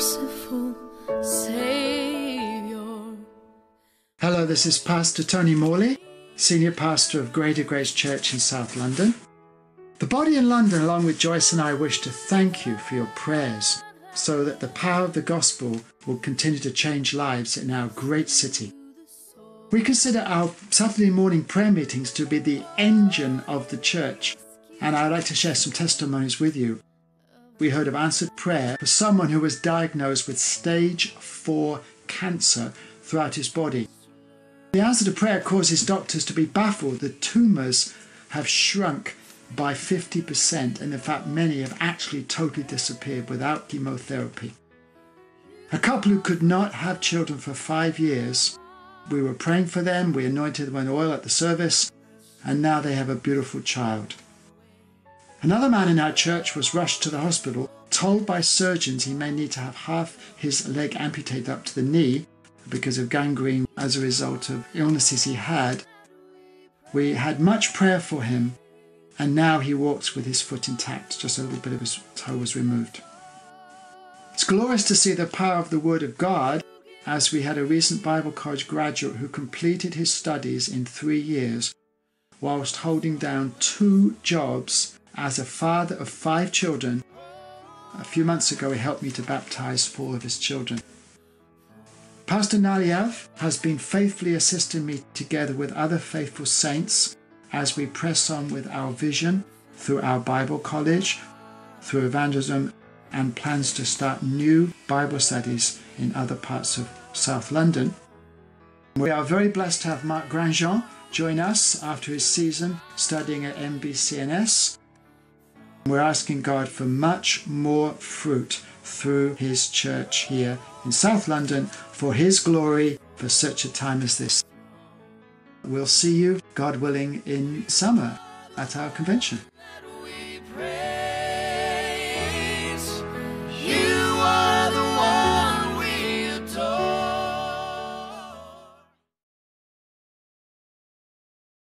Merciful Savior. Hello, this is Pastor Tony Morley, Senior Pastor of Greater Grace Church in South London. The body in London, along with Joyce and I, wish to thank you for your prayers so that the power of the gospel will continue to change lives in our great city. We consider our Saturday morning prayer meetings to be the engine of the church, and I'd like to share some testimonies with you. We heard of answered prayer for someone who was diagnosed with stage 4 cancer throughout his body. The answer to prayer causes doctors to be baffled. The tumours have shrunk by 50%, and in fact, many have actually totally disappeared without chemotherapy. A couple who could not have children for five years we were praying for them, we anointed them with oil at the service, and now they have a beautiful child. Another man in our church was rushed to the hospital, told by surgeons he may need to have half his leg amputated up to the knee because of gangrene as a result of illnesses he had. We had much prayer for him, and now he walks with his foot intact, just a little bit of his toe was removed. It's glorious to see the power of the Word of God as we had a recent Bible College graduate who completed his studies in three years whilst holding down two jobs as a father of five children. A few months ago, he helped me to baptize four of his children. Pastor Naliav has been faithfully assisting me together with other faithful saints as we press on with our vision through our Bible college, through evangelism, and plans to start new Bible studies in other parts of South London. We are very blessed to have Mark Grandjean join us after his season studying at MBCNS. We're asking God for much more fruit through his church here in South London for his glory for such a time as this. We'll see you, God willing, in summer at our convention.